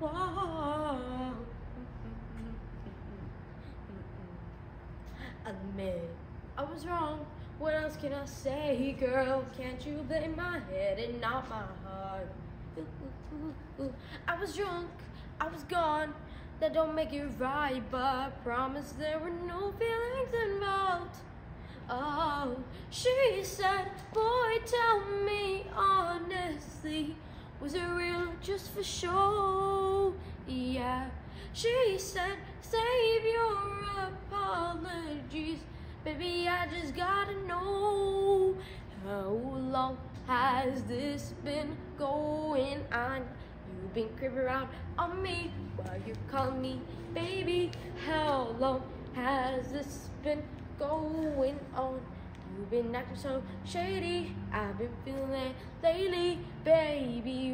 Whoa. Admit I was wrong. What else can I say, girl? Can't you blame my head and not my heart? I was drunk. I was gone. That don't make it right, but I promise there were no feelings involved. Oh, she said, boy, tell me was it real or just for show? Yeah, she said, save your apologies. Baby, I just gotta know how long has this been going on? You've been creeping around on me while you call me baby. How long has this been going on? You've been acting so shady. I've been feeling lately, baby.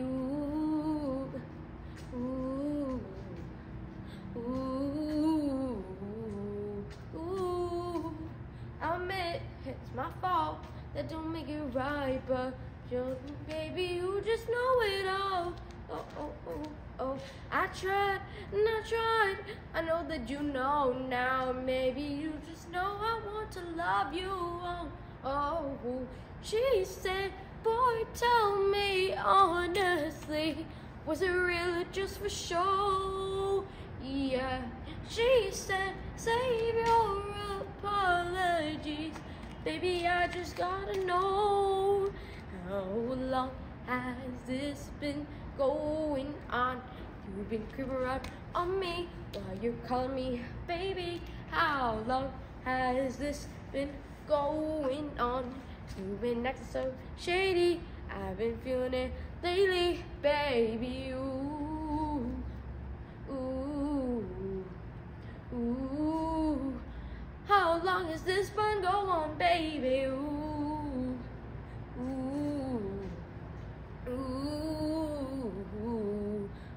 It's my fault. That don't make it right, but you, baby, you just know it all. Oh, oh, oh, oh. I tried and I tried. I know that you know now. Maybe you just know I want to love you. Oh, oh. She said, Boy, tell me honestly, was it real or just for show? Yeah. She said, Save your apologies. Baby, I just gotta know how long has this been going on? You've been creeping around on me while you're calling me baby. How long has this been going on? You've been acting so shady. I've been feeling it lately, baby. Ooh, ooh, ooh. How long has this been go on, baby? Ooh, ooh. Ooh,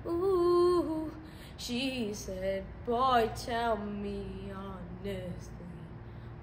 ooh, she said, Boy, tell me honestly,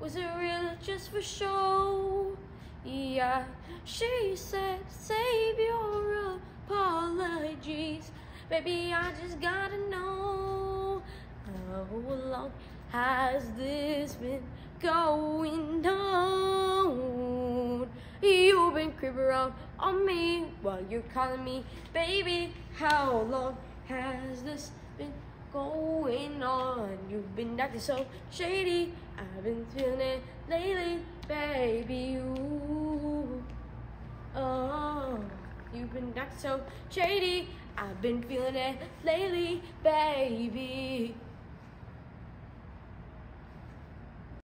was it real just for show? Yeah, she said, Save your apologies. Baby, I just gotta know how long has this been going on? You've been creeping around on me while you're calling me baby. How long has this been going on? You've been acting so shady. I've been feeling it lately, baby. Ooh, oh, you've been acting so shady. I've been feeling it lately, baby.